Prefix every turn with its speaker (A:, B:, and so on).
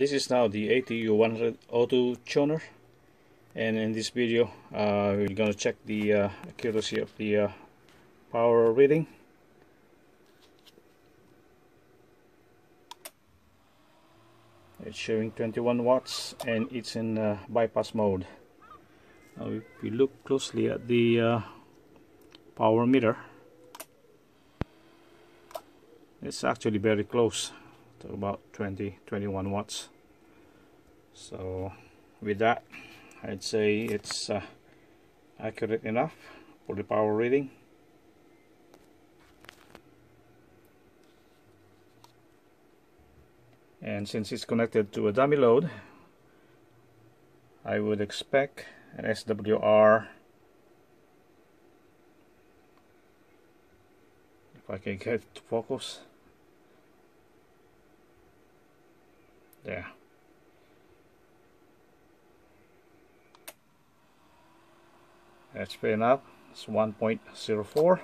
A: This is now the ATU 100 auto tuner and in this video uh, we're going to check the uh, accuracy of the uh, power reading. It's showing 21 watts and it's in uh, bypass mode. Now if we look closely at the uh, power meter it's actually very close to about 20 21 watts. So with that I'd say it's uh, accurate enough for the power reading. And since it's connected to a dummy load I would expect an SWR if I can get to focus there that's fair enough it's 1.04